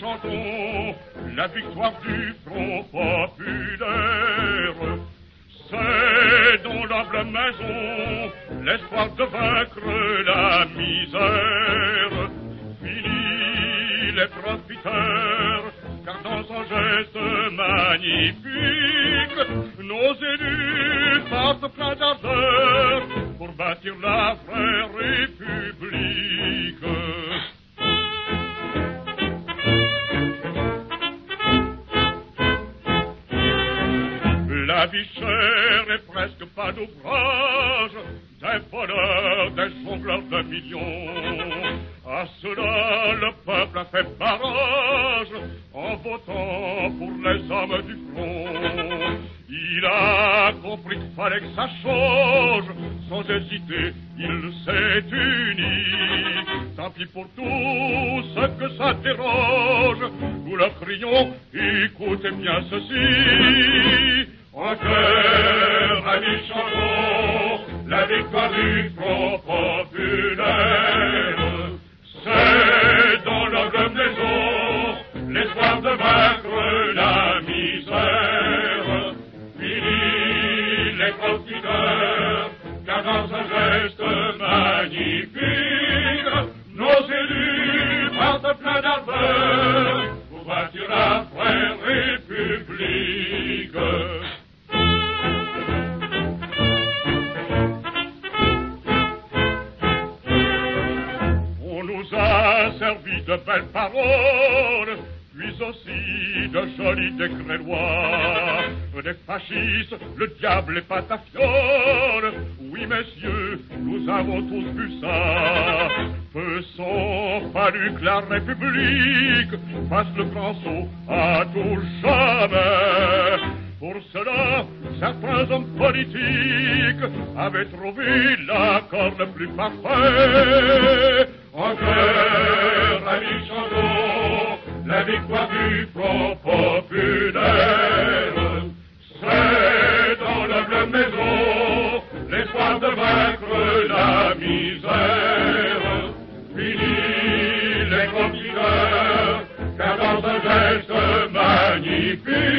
chantons la victoire du front populaire. C'est dans l'humble maison l'espoir de vaincre la misère. Fini les profiteurs, car dans un geste magnifique, nos élus partent plein d'ardeur pour bâtir la vraie Chère et presque pas d'ouvrage, des voleurs, des jongleurs de millions. À cela, le peuple a fait barrage en votant pour les hommes du front. Il a compris qu'il fallait que ça change, sans hésiter, il s'est uni. Tant pis pour tout ce que ça dérange, nous leur crions, écoutez bien ceci. En cœur, amis, chantons la victoire du Front populaire. C'est dans l'homme maison l'espoir de vaincre la misère. Fini les profiteurs, car dans un geste magnifique, nos élus partent plein d'ardeur pour bâtir la vraie République. Servi de belles paroles, puis aussi de jolis décrets lois. Des fascistes, le diable et patafiole. Oui, messieurs, nous avons tous vu ça. Peu sont fallu que la République fasse le grand saut à tout jamais. Pour cela, certains hommes politiques avaient trouvé l'accord le plus parfait. En cœur, amis, chantons la victoire du Front populaire. C'est dans l'humble maison l'espoir de vaincre la misère. Fini les profiteurs, car dans un geste magnifique,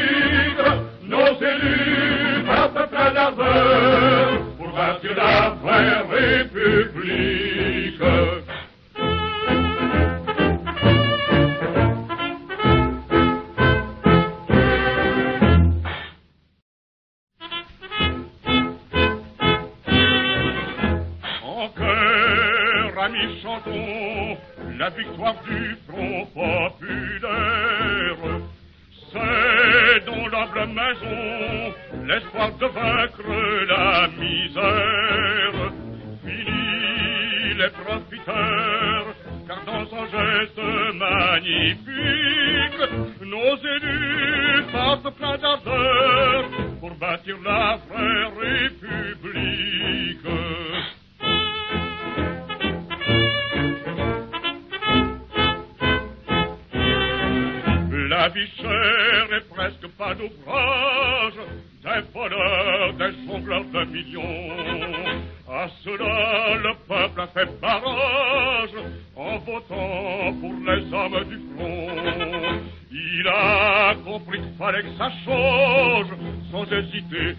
amis, chantons la victoire du Front populaire. C'est dans l'humble maison l'espoir de vaincre la misère. Fini les profiteurs, car dans un geste magnifique, nos élus partent plein d'ardeur pour bâtir la La vie chère et presque pas d'ouvrage, des voleurs, des jongleurs de millions. À cela, le peuple a fait barrage en votant pour les hommes du front. Il a compris qu'il fallait que ça change, sans hésiter,